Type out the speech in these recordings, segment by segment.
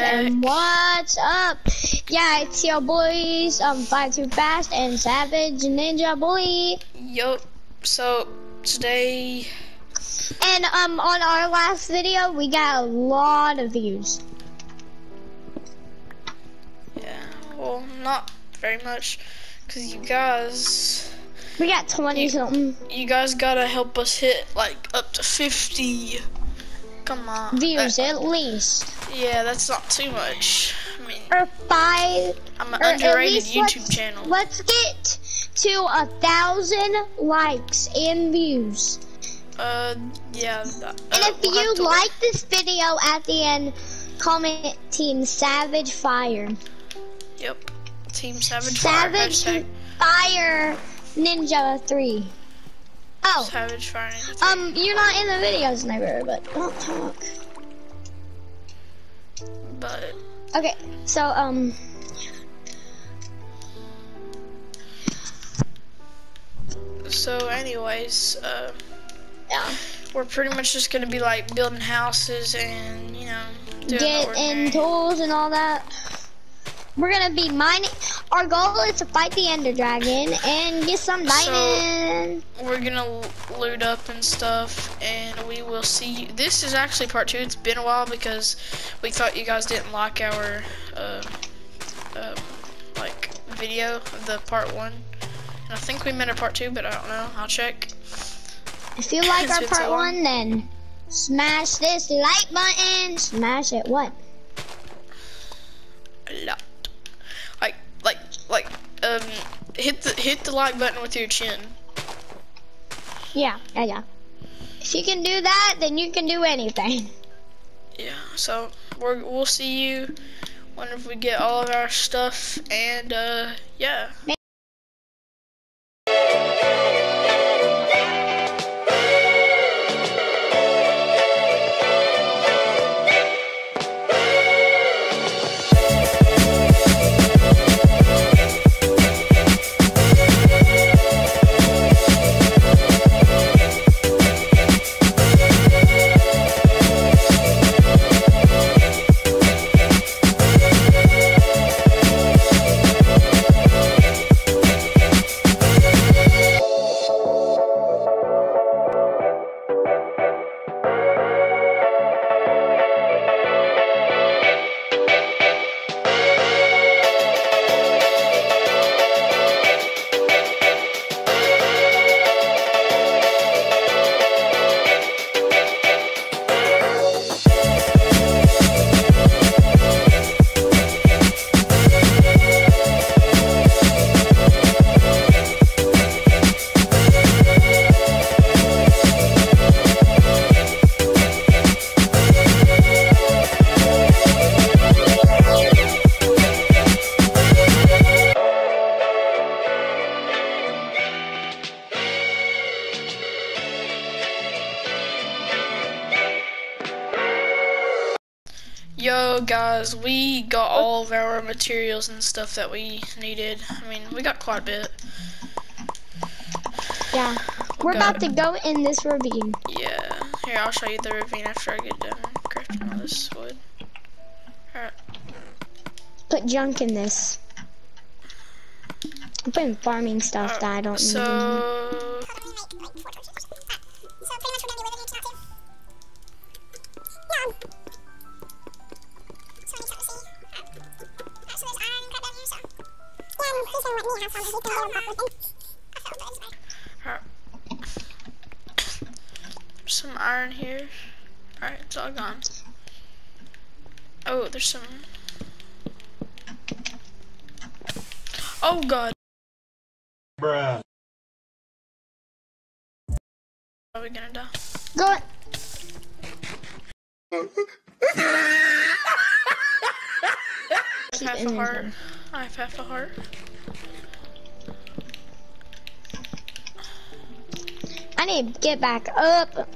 and what's up? Yeah, it's your boys, um, Five Too Fast and Savage Ninja Boy. Yup. So today, And um, on our last video, we got a lot of views. yeah, well, not very much, cause you guys, We got 20 You- something you guys gotta help us hit like up to 50. Come on. views Uh, at least, yeah, that's not too much. I mean, or five. I'm an underrated YouTube let's- channel. Let's get to a thousand likes and views. Uh, yeah. uh, And if we'll you like this video at the end, comment Team Savage Fire. Yep. Team Savage Fire. Savage Fire Ninja 3. Oh, Savage. Ninja. um, you're not in the video, Sniper, but don't talk. But Okay, so, um, so, anyways, uh, yeah. we're pretty much just gonna be like building houses and you know doing Get in tools and all that. We're gonna be mining. Our goal is to fight the Ender Dragon and get some diamonds. So- We're gonna loot up and stuff, and we will see. You. This is actually part two. It's been a while because we thought you guys didn't like our, uh, uh, like video of the part one. And I think we meant a part two, but I don't know. I'll check. if you like our part one, then smash this like button. Smash it. What? A lot. Hit the like button with your chin. Yeah, yeah, yeah. If you can do that, then you can do anything. Yeah. So we're we'll see you whenever we get all of our stuff, and uh, yeah. Guys, we got all of our materials and stuff that we needed. I mean, we got quite a bit. Yeah. We're Got about to go in this ravine. Yeah. Here, I'll show you the ravine after I get done crafting all this wood. Alright. Put junk in this. I'm putting farming stuff that I don't need. So, alright. Some iron here. Alright, it's all gone. Oh, there's some. Oh god. Bruh. Are we gonna die? Go. Keep half a heart. I have half a heart. Need to get back up.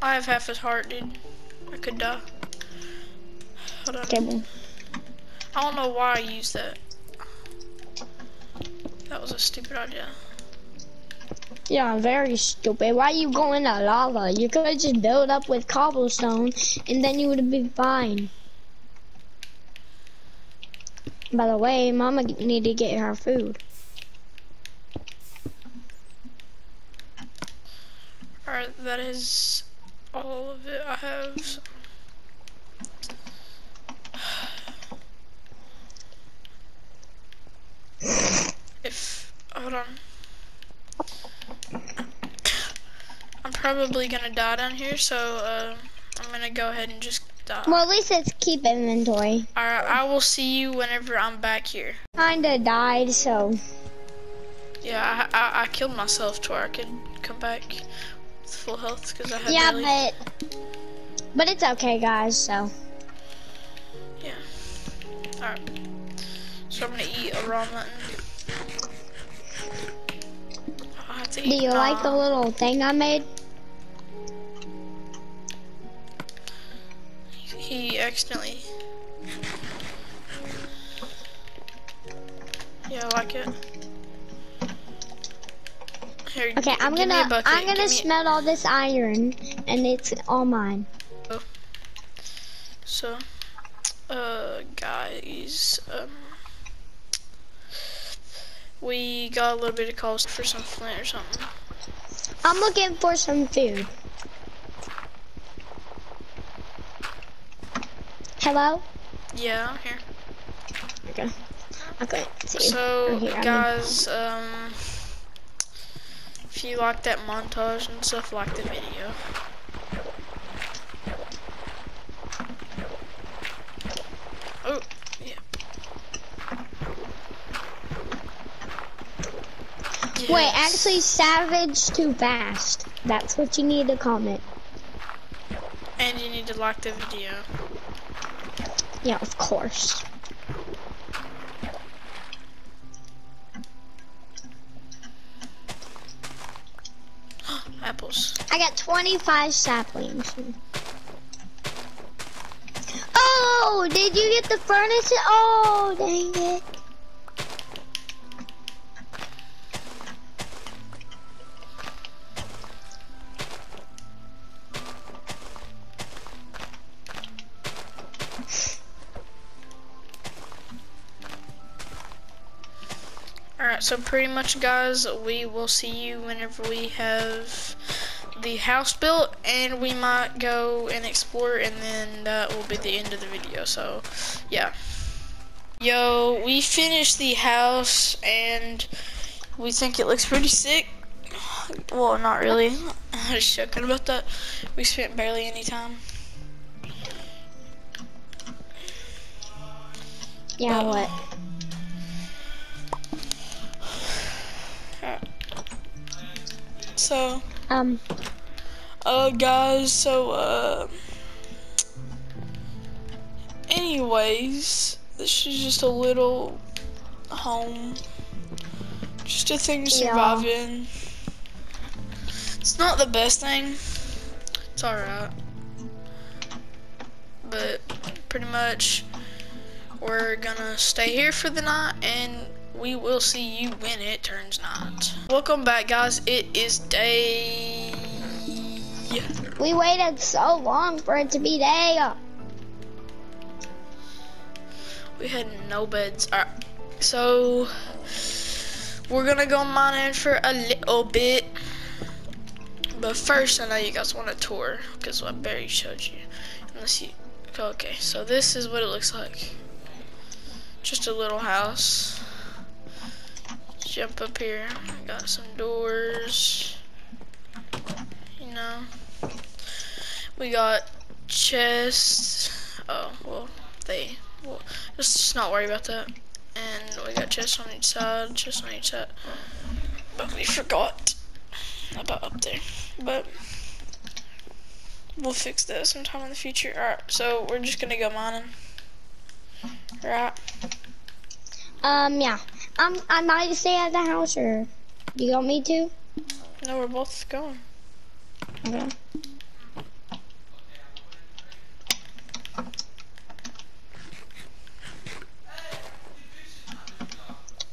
I have half his heart, dude. I could die. Hold on. Okay. I don't know why I used that. That was a stupid idea. Yeah, very stupid. Why you going to lava? You could just build up with cobblestone and then you would be fine. By the way, Mama need to get her food. Alright, that is all of it I have. If, hold on. I'm probably gonna die down here, so uh, I'm gonna go ahead and just die. Well, at least it's keep inventory. Alright, I will see you whenever I'm back here. Kinda died, so. Yeah, I, I, I killed myself to where I could come back with full health because I had Yeah, barely- but. But it's okay, guys, so. Yeah. Alright. So I'm gonna eat a raw mutton. I have to Do you like the little thing I made? He accidentally. Yeah, I like it. Here, Okay, I'm give me a gonna I'm gonna give me- smelt all this iron, and it's all mine. So, uh, guys, um, we got a little bit of cost for some flint or something. I'm looking for some food. Hello? Yeah, I'm here. Okay. Okay. See. So, Right here, I'm guys, um, if you like that montage and stuff, like the video. Oh, yeah. Wait, actually, savage too fast. That's what you need to comment. And you need to like the video. Yeah, of course. Apples. I got 25 saplings. Oh, did you get the furnace? Oh, dang it. Alright, so pretty much, guys, we will see you whenever we have the house built, and we might go and explore, and then that will be the end of the video, so, yeah. Yo, we finished the house, and we think it looks pretty sick. Well, not really. I was joking about that. We spent barely any time. Yeah, Uh, what? So, Um, Uh, guys, so, uh, anyways, this is just a little home, just a thing to Yeah. survive in. It's not the best thing, it's alright, but pretty much we're gonna stay here for the night and we will see you when it turns night. Welcome back, guys. It is day. we waited so long for it to be day. We had no beds. Alright, so we're gonna go mining for a little bit. But first, I know you guys want a tour because what Barry showed you. Unless you, okay, so this is what it looks like. Just a little house. Jump up here. I Got some doors. You know. We got chests. Oh, well, they well, let's just not worry about that. And we got chests on each side, chests on each side. But we forgot about up there. But we'll fix that sometime in the future. Alright, so we're just gonna go mining. Right. Um, yeah. Um, I might stay at the house, or do you want me to? No, we're both going. Okay.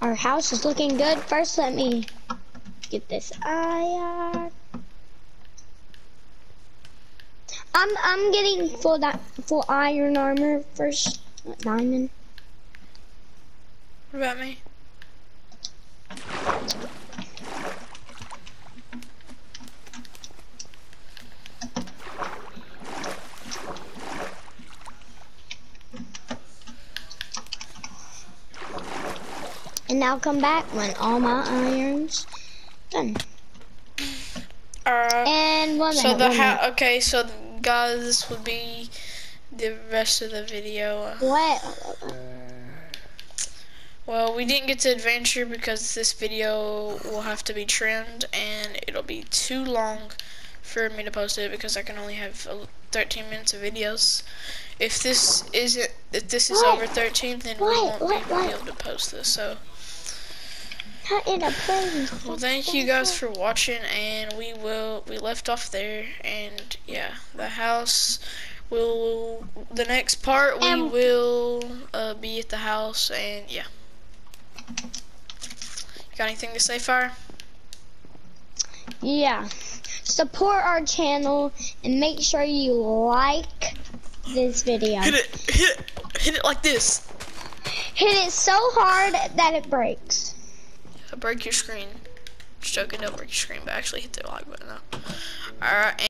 Our house is looking good. First, let me get this iron. I'm I'm getting full di full iron armor first diamond. What about me? And now come back when all my irons done. Alright. And one So minute, the one okay, so guys, this would be the rest of the video. What? Well, we didn't get to adventure because this video will have to be trimmed and it'll be too long for me to post it because I can only have uh, 13 minutes of videos. If this isn't, if this is What? over 13, then we won't What? be What? able to post this. So, Not in a place. well, thank you guys for watching, and we will. We left off there, and yeah, the house. will the next part we will uh, be at the house, and yeah. Got anything to say, Fire? Yeah. Support our channel and make sure you like this video. Hit it, hit it, hit it like this. Hit it so hard that it breaks. Break your screen. Just joking, don't break your screen, but actually hit the like button though. Alright.